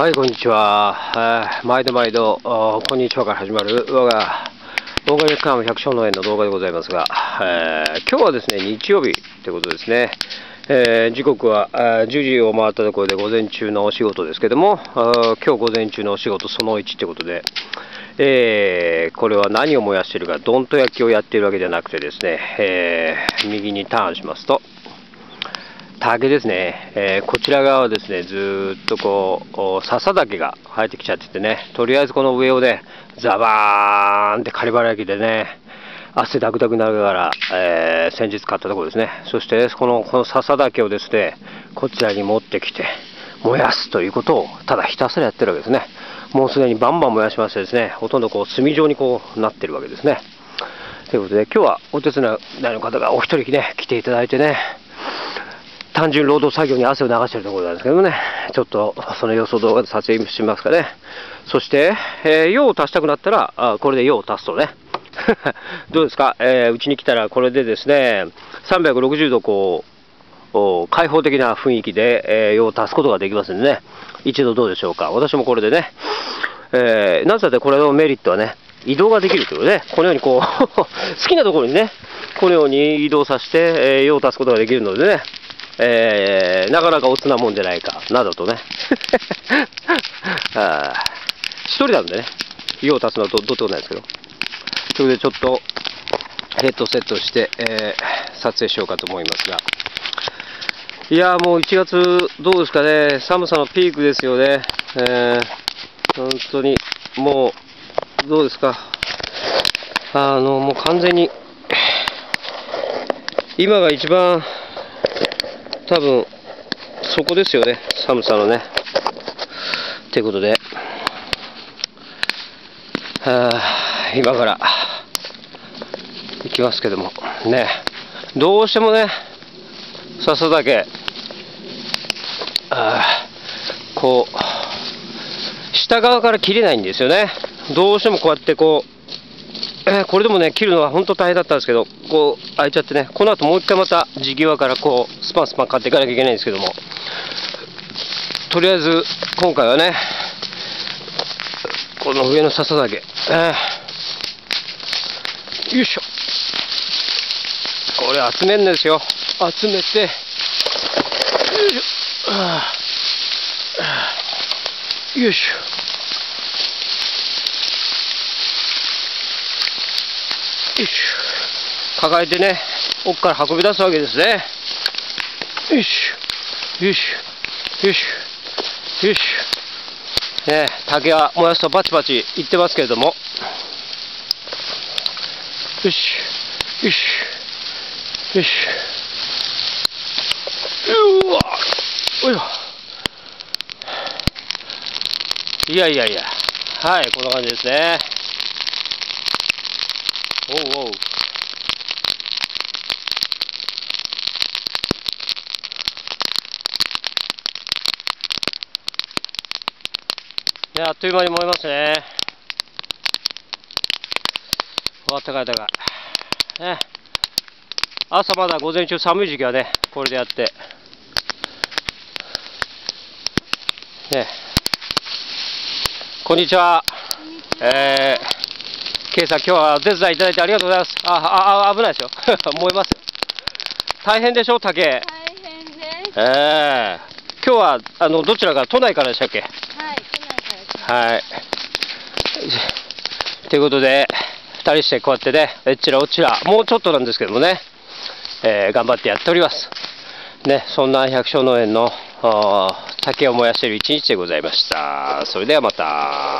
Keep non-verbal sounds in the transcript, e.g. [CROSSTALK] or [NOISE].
はい、こんにちは。毎度毎度、こんにちはから始まる我が動画月間百姓の園の動画でございますが、えー、今日はですね、日曜日ということですね。えー、時刻は10時を回ったところで午前中のお仕事ですけども、今日午前中のお仕事その1ということで、えー、これは何を燃やしているか、どんと焼きをやっているわけじゃなくてですね、えー、右にターンしますと、竹ですね、えー、こちら側はですね、ずっとこう、笹竹が生えてきちゃっててね、とりあえずこの上をね、ザバーンって刈り払きでね、汗だくだくなりながら、えー、先日買ったところですね。そして、この、この笹竹をですね、こちらに持ってきて、燃やすということを、ただひたすらやってるわけですね。もうすでにバンバン燃やしましてですね、ほとんどこう、炭状にこう、なってるわけですね。ということで、今日はお手伝いの方がお一人ね、来ていただいてね、単純労働作業に汗を流しているところなんですけどね、ちょっとその様子を動画で撮影しますかね。そして、えー、用を足したくなったら、あこれで用を足すとね。[LAUGHS] どうですか、えー、うちに来たらこれでですね、360度こう、開放的な雰囲気で、えー、用を足すことができますんでね、一度どうでしょうか？私もこれでね、えー、なぜだってこれのメリットはね、移動ができるというね、このようにこう [LAUGHS] 好きなところにね、このように移動させて、えー、用を足すことができるのでね、えー、なかなかおつなもんじゃないか、などとね。[LAUGHS] あ一人なんでね、用を足すのはどどうってことないですけど。それでちょっとヘッドセットして、えー、撮影しようかと思いますが。いやもう1月、どうですかね、寒さのピークですよね。えー、本当に、もう、どうですか。あの、もう完全に、今が一番、多分、そこですよね、寒さのね。ということで、はあ、今から。行きますけども、ね、どうしてもね、笹だけ、あこう、下側から切れないんですよね。どうしてもこうやってこう、えー、これでもね、切るのは本当大変だったんですけど、こう、開いちゃってね、この後もう一回また地際からこう、スパンスパン買っていかなきゃいけないんですけども、とりあえず、今回はね、この上の笹だけ、えー、よいしょ。これ集めるんですよ。集めて、よいしょ。よいしょ。よいしょ。抱えてね、奥から運び出すわけですね。よいしょ。よいしょ。よいしょ。よいしょ。ね竹は燃やすとバチバチいってますけれども。よし。よし。よし。うわおいいやいやいや。はい、こんな感じですね。おうおう。いや、あっという間に燃えますね。あったかいあったかい。ね。朝まだ午前中寒い時期はね、これでやって。ね。こんにちは。えー、ケイさん、今日はお手伝いいただいてありがとうございます。あ、あ、あ危ないですよ。[LAUGHS] 燃えますよ。大変でしょ、竹。大変です。ええー、今日は、あの、どちらか、都内からでしたっけ？はい、都内からはい。ということで、二人してこうやってね、えっちらおっちら、もうちょっとなんですけどもね、えー、頑張ってやっております。ね、そんな百姓農園の竹を燃やしている一日でございました。それではまた。